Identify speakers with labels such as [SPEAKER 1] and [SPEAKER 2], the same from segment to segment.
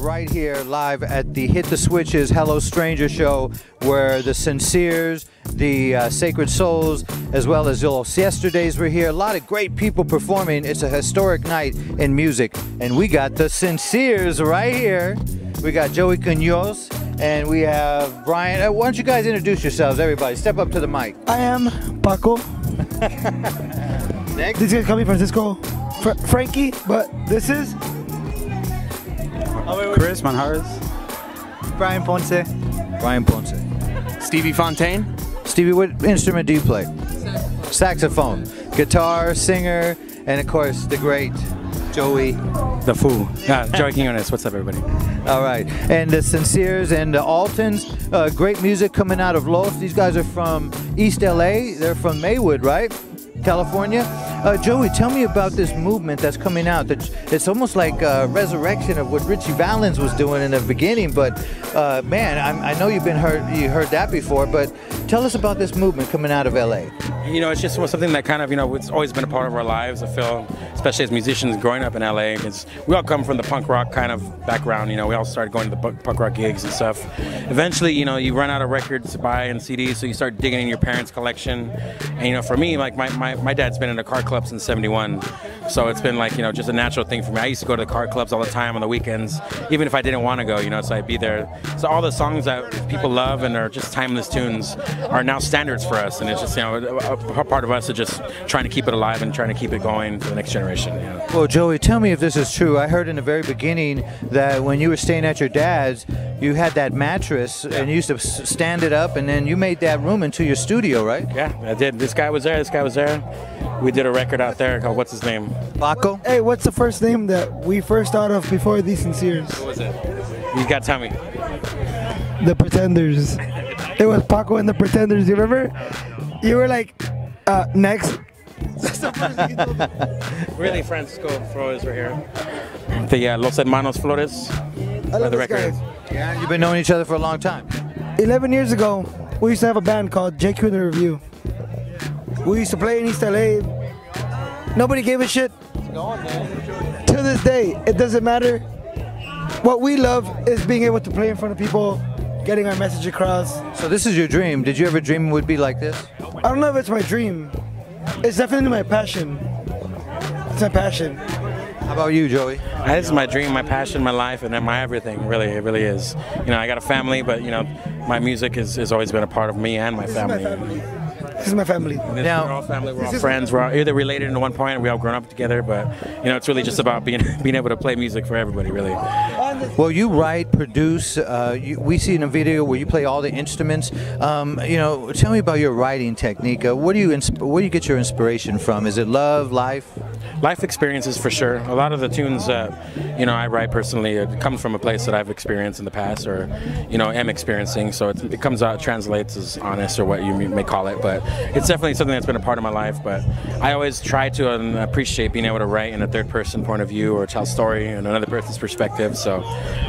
[SPEAKER 1] right here live at the Hit the Switches Hello Stranger show, where the Sinseers, the uh, Sacred Souls, as well as Los Yesterdays were here. A lot of great people performing. It's a historic night in music. And we got the Sinseers right here. We got Joey Quinones and we have Brian. Uh, why don't you guys introduce yourselves, everybody? Step up to the mic.
[SPEAKER 2] I am Paco.
[SPEAKER 1] Next.
[SPEAKER 2] Guys call me Francisco Fr- Frankie, but this is
[SPEAKER 3] Chris Manjares.
[SPEAKER 2] Brian Ponce.
[SPEAKER 1] Brian Ponce.
[SPEAKER 3] Stevie Fontaine.
[SPEAKER 1] Stevie, what instrument do you play? Saxophone. Guitar, singer, and of course the great Joey.
[SPEAKER 3] The Fool. Uh, Joey Quinones. What's up, everybody?
[SPEAKER 1] All right. And the Sinseers and the Altons. Uh, great music coming out of Los. These guys are from East LA. They're from Maywood, right? California. Uh, Joey, tell me about this movement that's coming out. That it's almost like a resurrection of what Ritchie Valens was doing in the beginning. But uh, man, I'm, I know you've been heard you heard that before. But tell us about this movement coming out of LA.
[SPEAKER 3] You know, it's just something that kind of, you know, it's always been a part of our lives. I feel, especially as musicians growing up in LA, because we all come from the punk rock kind of background. You know, we all started going to the punk rock gigs and stuff. Eventually, you know, you run out of records to buy and CDs, so you start digging in your parents' collection. And, you know, for me, like, my, my, my dad's been in a car club since 71. So it's been like, you know, just a natural thing for me. I used to go to the car clubs all the time on the weekends, even if I didn't want to go, you know, so I'd be there. So all the songs that people love and are just timeless tunes are now standards for us. And it's just, you know, a part of us is just trying to keep it alive and trying to keep it going for the next generation. You know?
[SPEAKER 1] Well, Joey, tell me if this is true. I heard in the very beginning that when you were staying at your dad's, you had that mattress and you used to stand it up, and then you made that room into your studio, right?
[SPEAKER 3] Yeah, I did. This guy was there. This guy was there. We did a record out there called What's His Name?
[SPEAKER 1] Paco?
[SPEAKER 2] Hey, what's the first name that we first thought of before these Sinseers?
[SPEAKER 3] What was it? You got to tell me.
[SPEAKER 2] The Pretenders. It was Paco and the Pretenders. You remember? You were like, uh, next. That's the first thing you told me.
[SPEAKER 3] Really, Francisco Flores were here. The uh, Los Hermanos Flores.
[SPEAKER 2] I love
[SPEAKER 3] the
[SPEAKER 2] this guy.
[SPEAKER 1] Yeah, you've been knowing each other for a long time.
[SPEAKER 2] 11 years ago, we used to have a band called JQ in the Review. We used to play in East LA. Nobody gave a shit. To this day, it doesn't matter. What we love is being able to play in front of people, getting our message across.
[SPEAKER 1] So this is your dream. Did you ever dream it would be like this?
[SPEAKER 2] I don't know if it's my dream. It's definitely my passion. It's my passion.
[SPEAKER 1] How about you, Joey?
[SPEAKER 3] This is my dream, my passion, my life, and my everything. Really, it really is. You know, I got a family, but you know, my music has, has always been a part of me and my
[SPEAKER 2] This is my
[SPEAKER 3] family.
[SPEAKER 2] family. This is my family.
[SPEAKER 3] This-
[SPEAKER 1] Now-
[SPEAKER 3] we're all family, we're all friends, we're all either related in one point, or we all grown up together. But you know, it's really just about being being able to play music for everybody. Really.
[SPEAKER 1] Well, you write, produce. Uh, you, we see in a video where you play all the instruments. Um, you know, tell me about your writing technique. Uh, where do you insp- where do you get your inspiration from? Is it love, life?
[SPEAKER 3] Life experiences for sure. A lot of the tunes that you know I write personally it comes from a place that I've experienced in the past, or you know am experiencing. So it, it comes out translates as honest or what you may call it. But it's definitely something that's been a part of my life. But I always try to um, appreciate being able to write in a third person point of view or tell a story in another person's perspective. So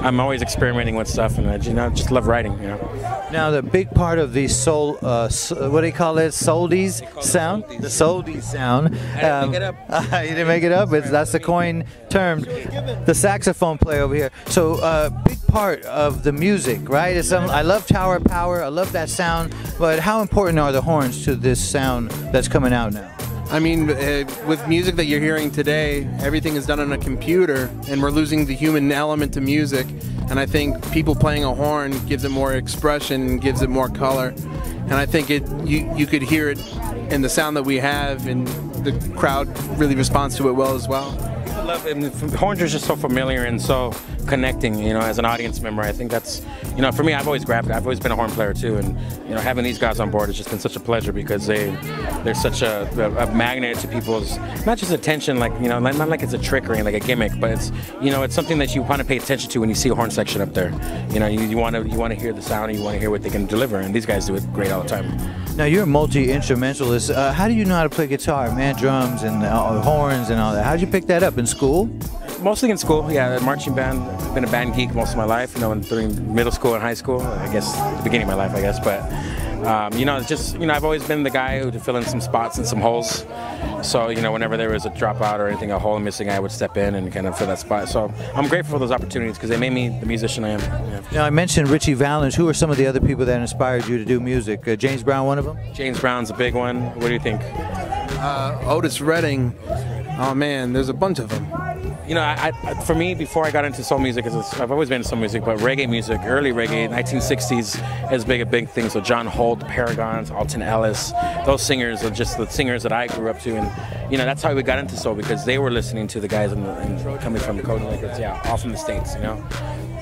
[SPEAKER 3] I'm always experimenting with stuff, and I you know just love writing. You know.
[SPEAKER 1] Now, the big part of the soul, uh, s- what do you call it? Soldies sound? The soldies sound. Um, you didn't make it up. It's, that's the coin term. The saxophone player over here. So, uh, big part of the music, right? It's some, I love Tower Power. I love that sound. But how important are the horns to this sound that's coming out now?
[SPEAKER 4] I mean, uh, with music that you're hearing today, everything is done on a computer, and we're losing the human element to music. And I think people playing a horn gives it more expression, gives it more color. And I think it you you could hear it in the sound that we have, and the crowd really responds to it well as well.
[SPEAKER 3] Love it. Horns are just so familiar and so connecting. You know, as an audience member, I think that's you know for me. I've always grabbed. I've always been a horn player too, and you know having these guys on board has just been such a pleasure because they they're such a, a, a magnet to people's not just attention, like you know, not, like it's a trick or anything, like a gimmick, but it's you know it's something that you want to pay attention to when you see a horn section up there. You know, you, you want to you want to hear the sound, you want to hear what they can deliver, and these guys do it great all the time.
[SPEAKER 1] Now, you're a multi instrumentalist. Uh, how do you know how to play guitar, man? Drums and uh, horns and all that. How'd you pick that up in school?
[SPEAKER 3] Mostly in school, yeah. Marching band. I've been a band geek most of my life. You know, during middle school and high school. I guess the beginning of my life, I guess. But Um, you know, it's just you know, I've always been the guy who to fill in some spots and some holes. So you know, whenever there was a dropout or anything, a hole missing, I would step in and kind of fill that spot. So I'm grateful for those opportunities because they made me the musician I am. Yeah.
[SPEAKER 1] Now, I mentioned Ritchie Valens. Who are some of the other people that inspired you to do music? Uh, James Brown, one of them?
[SPEAKER 3] James Brown's a big one. What do you think?
[SPEAKER 4] Uh, Otis Redding. Oh man, there's a bunch of them.
[SPEAKER 3] You know, I, I, for me, before I got into soul music, I've always been into soul music, but reggae music, early reggae, 1960s, has been a big thing. So John Holt, Paragons, Alton Ellis, those singers are just the singers that I grew up to, and you know that's how we got into soul because they were listening to the guys in the, in, coming from the Code Records, yeah, all from the states, you know.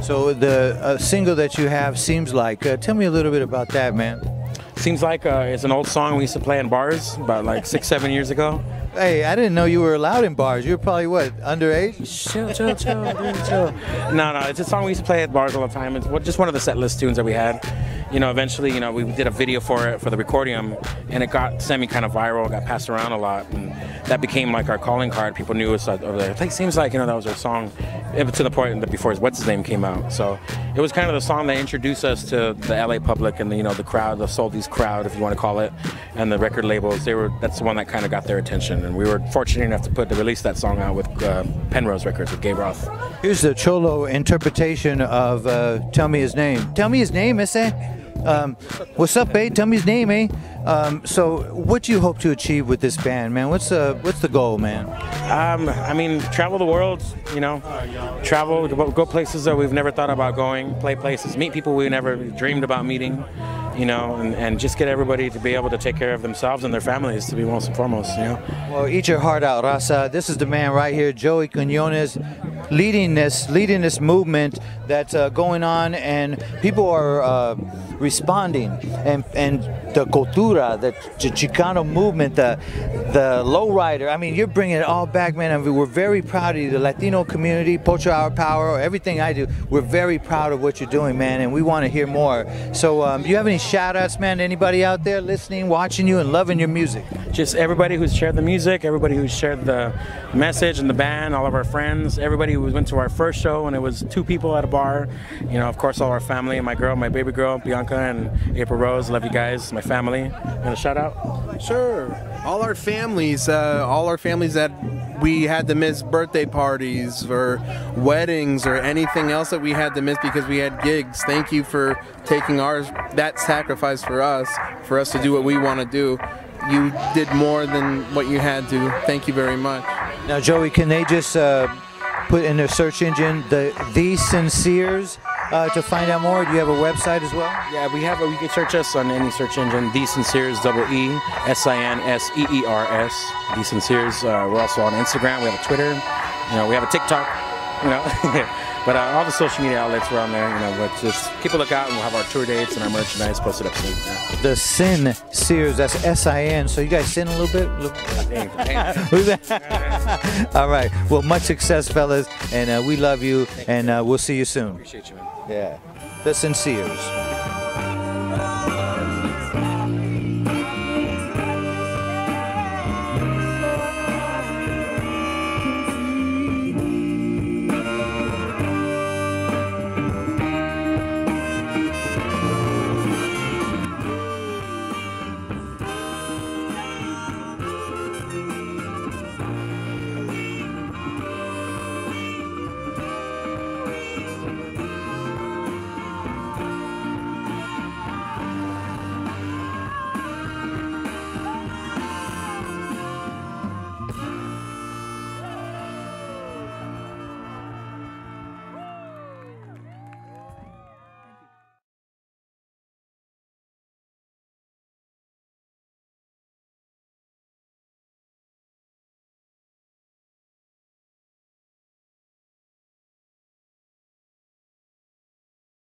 [SPEAKER 1] So the uh, single that you have seems like. Uh, tell me a little bit about that, man.
[SPEAKER 3] Seems like uh, it's an old song we used to play in bars about like six, seven years ago.
[SPEAKER 1] Hey, I didn't know you were allowed in bars. You were probably what, underage?
[SPEAKER 3] Chill, chill, chill, chill. No, no, it's a song we used to play at bars all the time. It's just one of the set list tunes that we had. You know, eventually, you know, we did a video for it for the Recordium, and it got semi kind of viral, got passed around a lot, and that became like our calling card. People knew us over there. It seems like you know that was our song, to the point that before what's his name came out. So it was kind of the song that introduced us to the LA public and the, you know the crowd, the Soldies crowd, if you want to call it, and the record labels. They were that's the one that kind of got their attention, and we were fortunate enough to put to release that song out with uh, Penrose Records with Gabe Roth.
[SPEAKER 1] Here's the Cholo interpretation of uh, "Tell Me His Name." Tell me his name, ese. Um, what's up, eh? Tell me his name, eh? Um, so, what do you hope to achieve with this band, man? What's the what's the goal, man?
[SPEAKER 3] Um, I mean, travel the world. You know, travel, go places that we've never thought about going, play places, meet people we never dreamed about meeting you know, and, and just get everybody to be able to take care of themselves and their families to be most and foremost, you know.
[SPEAKER 1] Well, eat your heart out, Rasa. This is the man right here, Joey Quinones, leading this, leading this movement that's uh, going on, and people are uh, responding, and and the cultura, the, the Chicano movement, the the lowrider. I mean, you're bringing it all back, man. I mean, we're very proud of you, the Latino community, Pocho Our Power, everything I do. We're very proud of what you're doing, man, and we want to hear more. So, um, do you have any shout outs, man, to anybody out there listening, watching you, and loving your music?
[SPEAKER 3] Just everybody who's shared the music, everybody who's shared the message and the band, all of our friends, everybody who went to our first show and it was two people at a bar. You know, of course, all our family, my girl, my baby girl, Bianca, and April Rose. Love you guys, my family. And a shout out?
[SPEAKER 4] Sure. All our families, uh, all our families that we had to miss birthday parties or weddings or anything else that we had to miss because we had gigs. Thank you for taking ours, that sacrifice for us, for us to do what we want to do. You did more than what you had to. Thank you very much.
[SPEAKER 1] Now, Joey, can they just uh, put in their search engine the the Sinseers? Uh, to find out more, do you have a website as well?
[SPEAKER 3] Yeah, we have. A, you can search us on any search engine. The Sinseers, double E S I N S E E R S. The Sinseers. Uh, we're also on Instagram. We have a Twitter. You know, we have a TikTok. You know. But uh, all the social media outlets were on there, you know. But just keep a lookout, and we'll have our tour dates and our merchandise posted up soon.
[SPEAKER 1] The Sin Sears, that's S-I-N. So you guys sin a little bit. all right. Well, much success, fellas, and uh, we love you, and uh, we'll see you soon.
[SPEAKER 3] Appreciate you, man.
[SPEAKER 1] Yeah. The Sinseers.